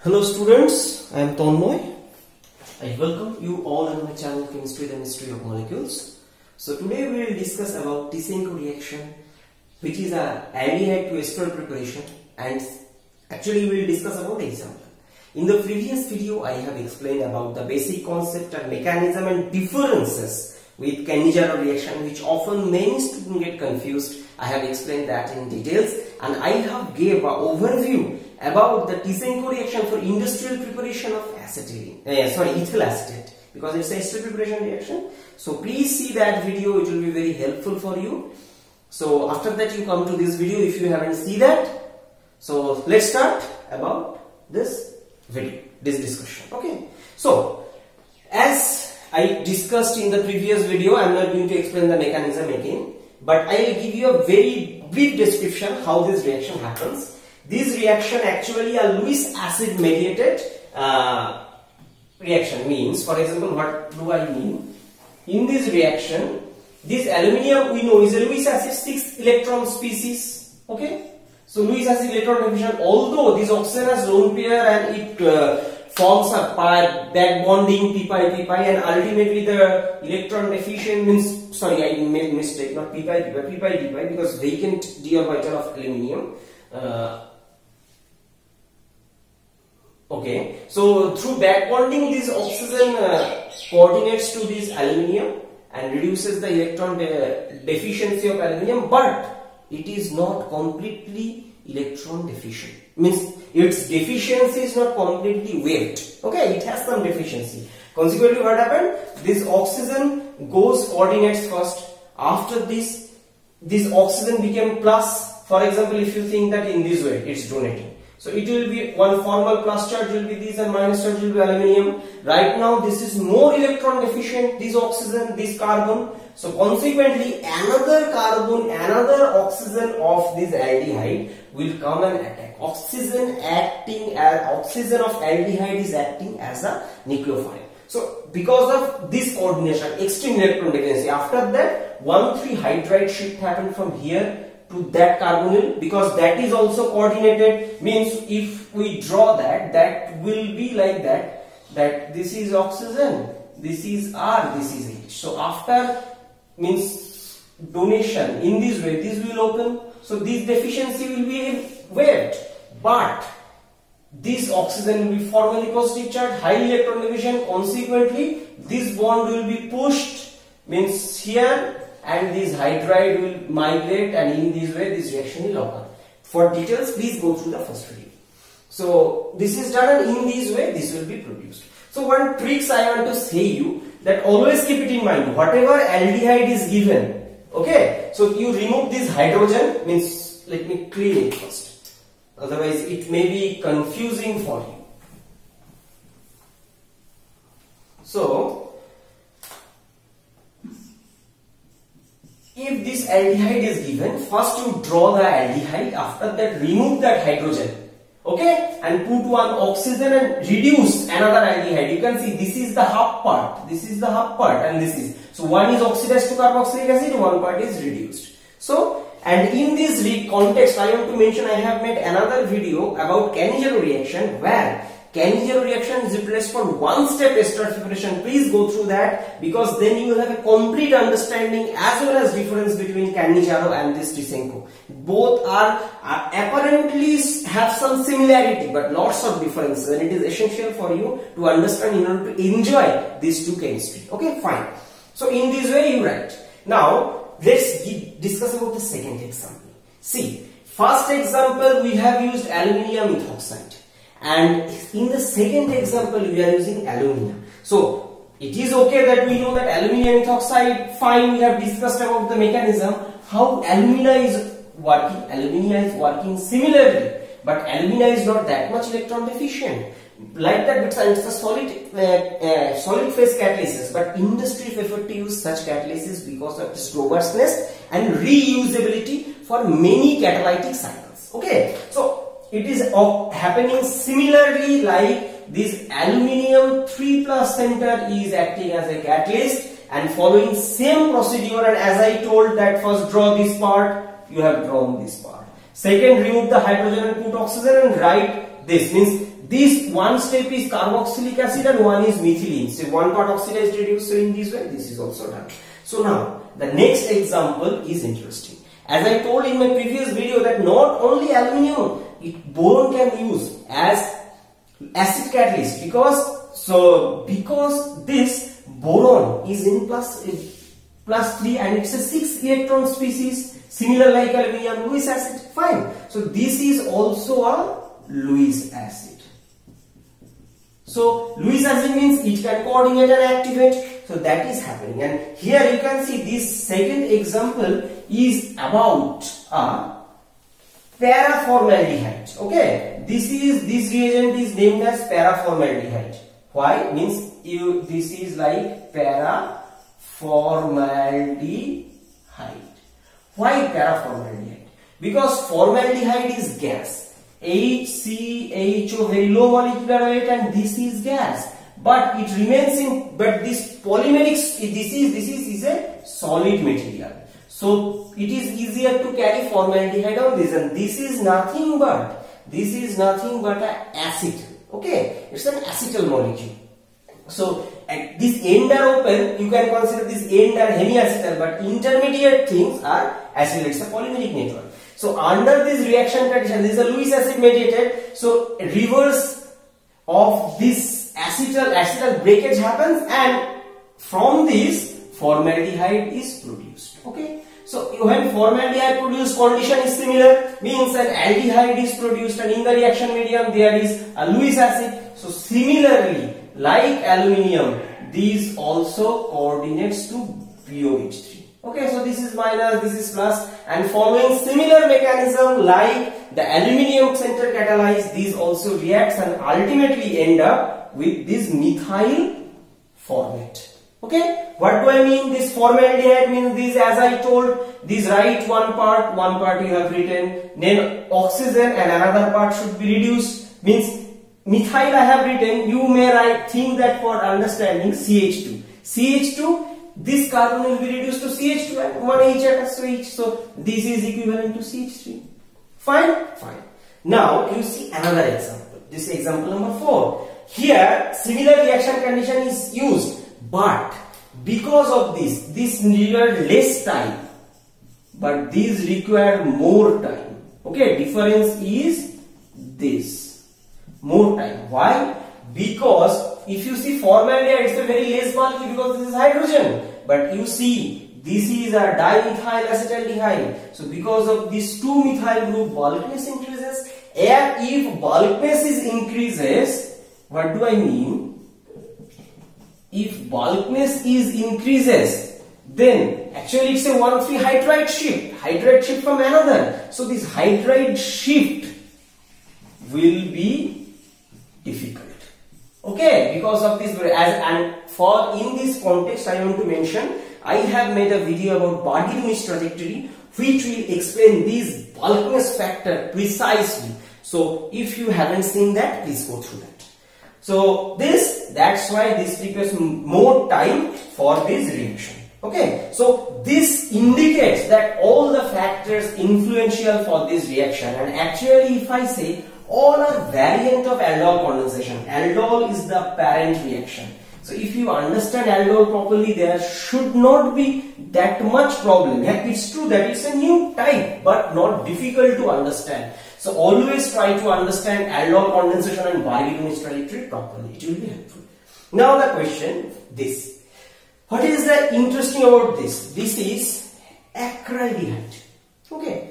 Hello students, I am Tanmoy. I welcome you all on my channel Chemistry the Mystery of Molecules. So today we will discuss about Tischenko reaction which is a aldehyde to ester preparation and actually we will discuss about example. In the previous video I have explained about the basic concept and mechanism and differences with Cannizzaro reaction which often many students get confused. I have explained that in details and I have gave an overview about the Tischenko reaction for industrial preparation of acetylene, uh, sorry ethyl acetate because it's a ester preparation reaction. So please see that video, it will be very helpful for you. So after that you come to this video if you haven't seen that. So let's start about this video, this discussion. Okay. So as I discussed in the previous video, I am not going to explain the mechanism again, but I will give you a very brief description how this reaction happens. This reaction actually a Lewis acid mediated uh, reaction means for example what do I mean? In this reaction this aluminium we know is a Lewis acid 6 electron species okay? So Lewis acid electron deficient although this oxygen has lone pair and it uh, forms a pi back bonding p pi p pi and ultimately the electron deficient means sorry I made mistake not p pi p pi p pi d pi because vacant d orbital of aluminium uh, Okay, so through back bonding, this oxygen uh, coordinates to this aluminium and reduces the electron de deficiency of aluminium, but it is not completely electron deficient. Means its deficiency is not completely waived. Okay, it has some deficiency. Consequently, what happened? This oxygen goes coordinates first. After this, this oxygen became plus. For example, if you think that in this way, it's donating so it will be one formal plus charge will be this and minus charge will be aluminium. Right now this is more electron deficient, this oxygen, this carbon. So consequently another carbon, another oxygen of this aldehyde will come and attack. Oxygen acting as oxygen of aldehyde is acting as a nucleophile. So because of this coordination, extreme electron deficiency, after that 1,3 hydride shift happened from here to that carbonyl because that is also coordinated means if we draw that that will be like that that this is oxygen this is R this is H. So after means donation in this way this will open so this deficiency will be waived. But this oxygen will be formally positive charge high electron division consequently this bond will be pushed means here and this hydride will migrate and in this way this reaction will occur. For details please go through the first video. So this is done and in this way this will be produced. So one tricks I want to say you that always keep it in mind whatever aldehyde is given okay so you remove this hydrogen means let me clean it first otherwise it may be confusing for you. So if this aldehyde is given, first you draw the aldehyde, after that remove that hydrogen, okay, and put one oxygen and reduce another aldehyde. You can see this is the half part, this is the half part, and this is. So one is oxidized to carboxylic acid, one part is reduced. So, and in this context, I want to mention I have made another video about Cannizzaro reaction where Cannizzaro reaction is replaced for one step ester preparation. Please go through that because then you will have a complete understanding as well as difference between Cannizzaro and this Tischenko. Both are, are apparently have some similarity but lots of differences and it is essential for you to understand in order to enjoy these two chemistry. Okay, fine. So in this way you write. Now let's discuss about the second example. See, first example we have used aluminium ethoxide and in the second example we are using alumina. So it is okay that we know that aluminium ethoxide fine we have discussed about the mechanism. How alumina is working alumina is working similarly but alumina is not that much electron deficient. Like that it's a solid uh, uh, solid phase catalysis but industry prefer to use such catalysis because of its robustness and reusability for many catalytic cycles. Okay so it is happening similarly like this aluminium 3 plus center is acting as a catalyst and following same procedure and as I told that first draw this part you have drawn this part second remove the hydrogen and put oxygen and write this means this one step is carboxylic acid and one is methylene. So one part oxidized reduced so in this way, this is also done. So now the next example is interesting. As I told in my previous video that not only aluminium, it boron can use as acid catalyst because so because this boron is in plus plus 3 and it's a 6 electron species similar like aluminium Lewis acid fine so this is also a Lewis acid so Lewis acid means it can coordinate and activate. So that is happening. And here you can see this second example is about a paraformaldehyde. Okay. This is this reagent is named as paraformaldehyde. Why? Means you this is like paraformaldehyde. Why paraformaldehyde? Because formaldehyde is gas HCHO very low molecular weight and this is gas but it remains in but this polymeric this is this is, is a solid material so it is easier to carry formaldehyde on this and this is nothing but this is nothing but an acid okay it's an acetal molecule so at this end are open you can consider this end are hemiacetal but intermediate things are acid it's a polymeric network so under this reaction condition, this is a Lewis acid mediated. So reverse of this acetal acetal breakage happens and from this formaldehyde is produced. Okay. So when formaldehyde produced condition is similar means an aldehyde is produced and in the reaction medium there is a Lewis acid. So similarly like aluminium these also coordinates to BOH3. Okay, so this is minus, this is plus and following similar mechanism like the aluminium center catalyzed, these also reacts and ultimately end up with this methyl formate. Okay, what do I mean? This formaldehyde means this as I told, this right one part, one part you have written, then oxygen and another part should be reduced, means methyl I have written, you may write, think that for understanding CH2. CH2 this carbon will be reduced to CH2 and one H attached to H. So this is equivalent to CH3. Fine? Fine. Now you see another example. This example number 4. Here similar reaction condition is used but because of this, this needed less time but these require more time. Okay, difference is this. More time. Why? Because if you see formaldehyde, it's a very less molecule because this is hydrogen. But you see, this is a dimethyl acetaldehyde. So because of this two methyl group, bulkness increases. And if bulkness is increases, what do I mean? If bulkness is increases, then actually it's a 1,3 hydride shift. Hydride shift from another. So this hydride shift will be difficult okay because of this as and for in this context i want to mention i have made a video about Barguil-Lewis trajectory which will explain this bulkness factor precisely so if you haven't seen that please go through that so this that's why this requires more time for this reaction okay so this indicates that all the factors influential for this reaction and actually if i say all are variant of aldol condensation. Aldol is the parent reaction. So if you understand aldol properly, there should not be that much problem. It's true that it's a new type, but not difficult to understand. So always try to understand aldol condensation and Barguil-Lewis trajectory properly. It will be helpful. Now the question, this. What is the interesting about this? This is acrylate. Okay.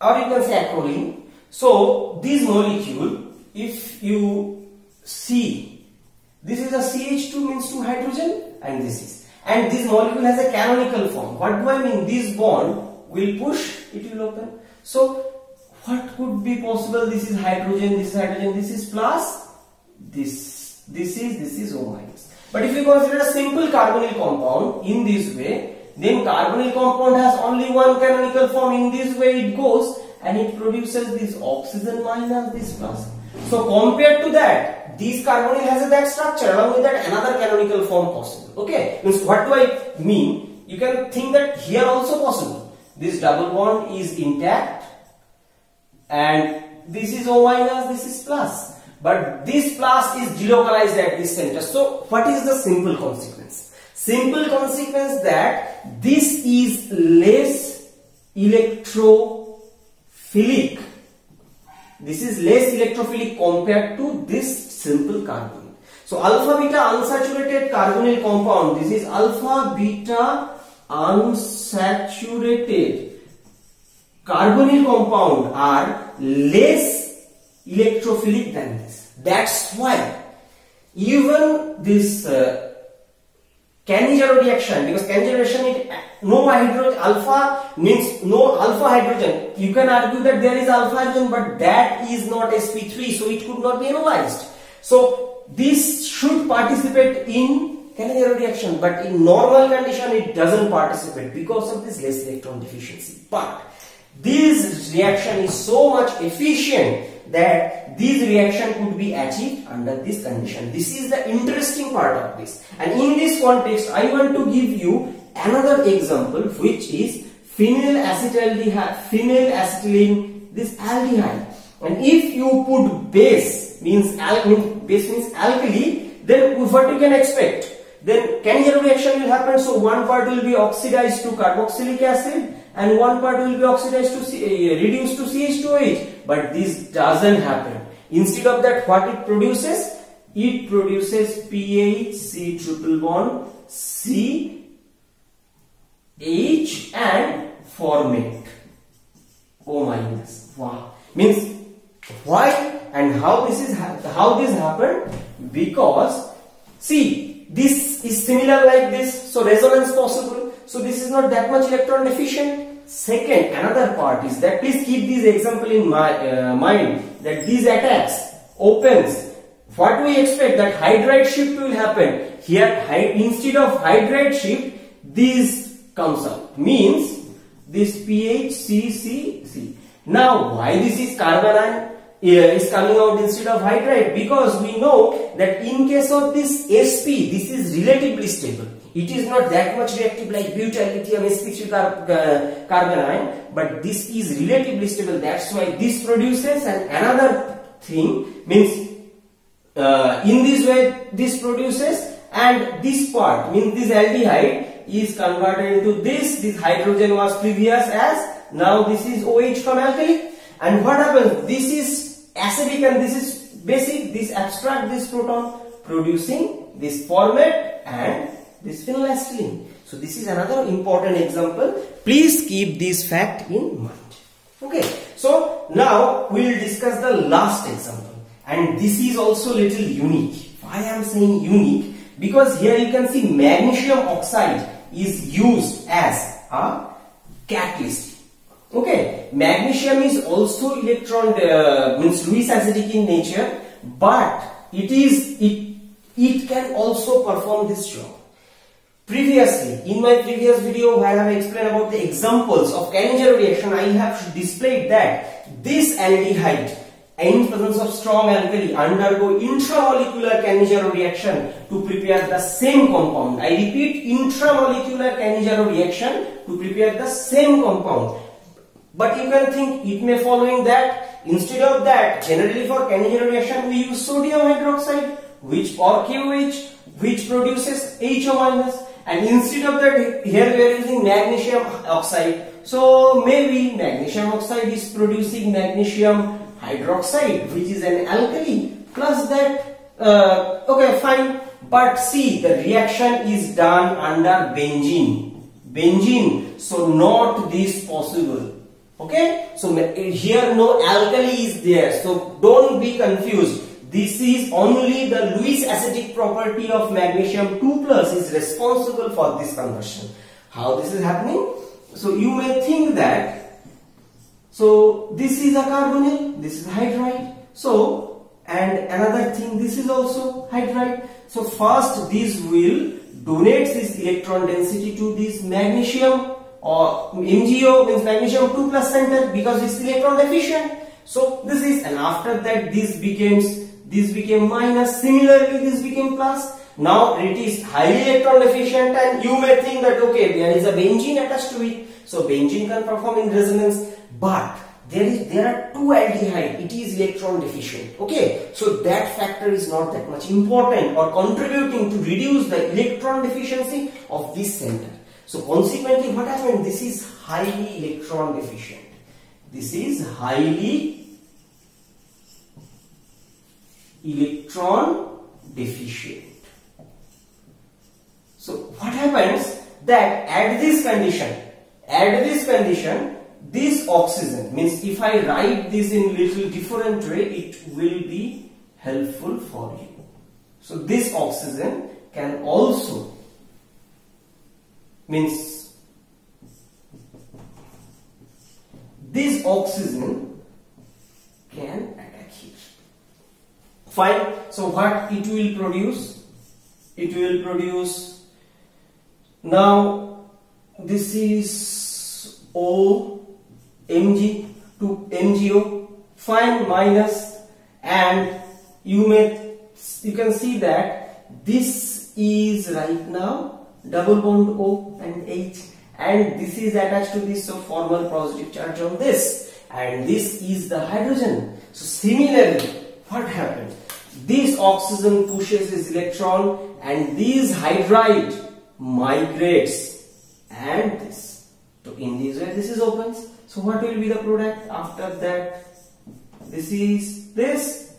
Or you can say acrolein. So this molecule, if you see, this is a CH2 means two hydrogen and this is. And this molecule has a canonical form. What do I mean? This bond will push, it will open. So what could be possible? This is hydrogen, this is hydrogen, this is plus, this, this is, this is O minus. But if you consider a simple carbonyl compound in this way, then carbonyl compound has only one canonical form. In this way it goes and it produces this oxygen minus this plus. So compared to that, this carbonyl has a that structure along with that another canonical form possible. Okay, means what do I mean? You can think that here also possible. This double bond is intact and this is O minus, this is plus. but this plus is delocalized at this center. So what is the simple consequence? Simple consequence that this is less electrophilic. This is less electrophilic compared to this simple carbon. So alpha beta unsaturated carbonyl compound. This is alpha beta unsaturated carbonyl compound are less electrophilic than this. That's why even this uh, Cannizzaro reaction because Cannizzaro reaction it, no hydrogen alpha means no alpha hydrogen. You can argue that there is alpha hydrogen but that is not sp3 so it could not be analyzed. So this should participate in Cannizzaro reaction but in normal condition it doesn't participate because of this less electron deficiency. But this reaction is so much efficient that this reaction could be achieved under this condition. This is the interesting part of this. And in this context, I want to give you another example which is phenyl acetaldehyde, phenyl acetylene, this aldehyde. And if you put base means base means alkali, then what you can expect? Then Cannizzaro reaction will happen. So one part will be oxidized to carboxylic acid and one part will be oxidized to C, uh, reduced to CH2OH but this doesn't happen. Instead of that what it produces? It produces PH C triple bond C H and formate. O minus wow means why and how this is how this happened? Because see this is similar like this. So resonance possible. So this is not that much electron deficient Second, another part is that please keep this example in my, uh, mind that these attacks opens. What we expect that hydride shift will happen. Here instead of hydride shift, this comes out. Means this pH C C C. Now why this is carbanion uh, is coming out instead of hydride? Because we know that in case of this SP, this is relatively stable it is not that much reactive like butyl lithium sp3 carb, uh, carbon ion, but this is relatively stable. That's why this produces and another thing means uh, in this way this produces and this part means this aldehyde is converted into this. This hydrogen was previous as now this is OH from alkali and what happens? This is acidic and this is basic. This abstract this proton producing this formate and this phenylacetylene. So this is another important example. Please keep this fact in mind. Okay. So now we will discuss the last example. And this is also little unique. Why I am saying unique? Because here you can see magnesium oxide is used as a catalyst. Okay, magnesium is also electron uh, means Lewis acidic in nature, but it is it it can also perform this job. Previously, in my previous video where I have explained about the examples of Cannizzaro reaction, I have displayed that this aldehyde in presence of strong alkali undergo intramolecular Cannizzaro reaction to prepare the same compound. I repeat, intramolecular Cannizzaro reaction to prepare the same compound. But you can think it may following that instead of that, generally for Cannizzaro reaction we use sodium hydroxide which or KOH which produces HO minus and instead of that here we are using magnesium oxide. So maybe magnesium oxide is producing magnesium hydroxide which is an alkali. Plus that uh, okay fine. But see the reaction is done under benzene. Benzene. So not this possible. Okay? So here no alkali is there. So don't be confused this is only the Lewis acidic property of magnesium 2 plus is responsible for this conversion. How this is happening? So you may think that, so this is a carbonyl, this is hydride. So, and another thing, this is also hydride. So first this will donate this electron density to this magnesium or MgO means magnesium 2 plus center because it's electron deficient. So this is and after that this becomes this became minus. Similarly this became plus. Now it is highly electron deficient and you may think that okay there is a benzene attached to it. So benzene can perform in resonance but there is there are two aldehyde it is electron deficient. Okay? So that factor is not that much important or contributing to reduce the electron deficiency of this center. So consequently what happened? This is highly electron deficient. This is highly electron deficient so what happens that at this condition at this condition this oxygen means if I write this in little different way it will be helpful for you. So this oxygen can also means this oxygen can attack here. Fine. So what it will produce? It will produce now this is O Mg to MgO find minus and you may you can see that this is right now double bond O and H and this is attached to this so formal positive charge on this and this is the hydrogen so similarly what happens this oxygen pushes this electron and this hydride migrates and this so in this way this is opens so what will be the product after that? This is this.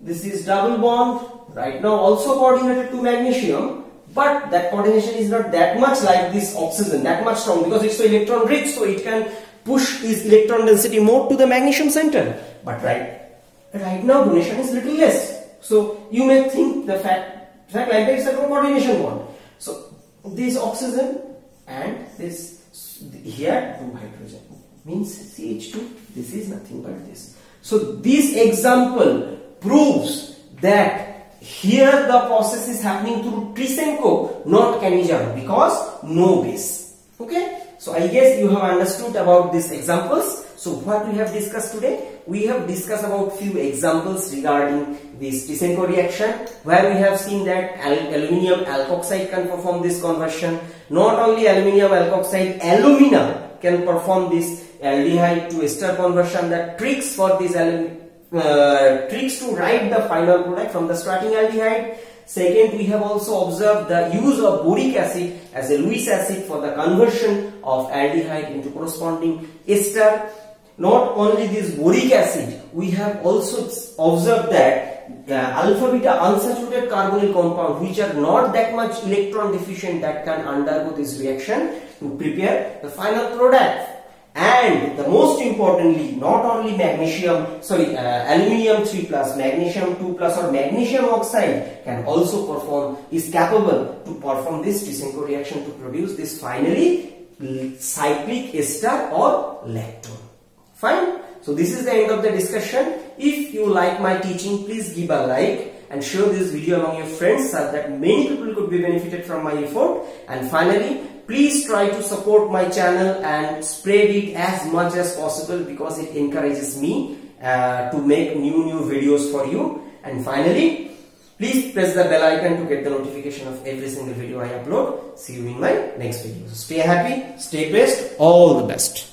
This is double bond. Right now also coordinated to magnesium. But that coordination is not that much like this oxygen, that much strong because it's so electron rich. So it can push its electron density more to the magnesium center. But right, right now donation is little less. So you may think the fact, fact like that is a coordination bond. So this oxygen and this here two hydrogen. Means CH2 this is nothing but this. So this example proves that here the process is happening through Tischenko not Cannizzaro because no base. Okay? So I guess you have understood about these examples. So what we have discussed today we have discussed about few examples regarding this Tischenko reaction where we have seen that al aluminium alkoxide can perform this conversion. Not only aluminium alkoxide alumina can perform this aldehyde to ester conversion. That tricks for this uh, tricks to write the final product from the starting aldehyde. Second we have also observed the use of boric acid as a Lewis acid for the conversion of aldehyde into corresponding ester not only this boric acid we have also observed that uh, alpha beta unsaturated carbonyl compound which are not that much electron deficient that can undergo this reaction to prepare the final product. And the most importantly not only magnesium sorry uh, aluminium 3 plus magnesium 2 plus or magnesium oxide can also perform is capable to perform this Tischenko reaction to produce this finally cyclic ester or lactone fine? So this is the end of the discussion. If you like my teaching please give a like and share this video among your friends so that many people could be benefited from my effort. And finally please try to support my channel and spread it as much as possible because it encourages me uh, to make new new videos for you. And finally please press the bell icon to get the notification of every single video I upload. See you in my next video. So stay happy stay blessed all the best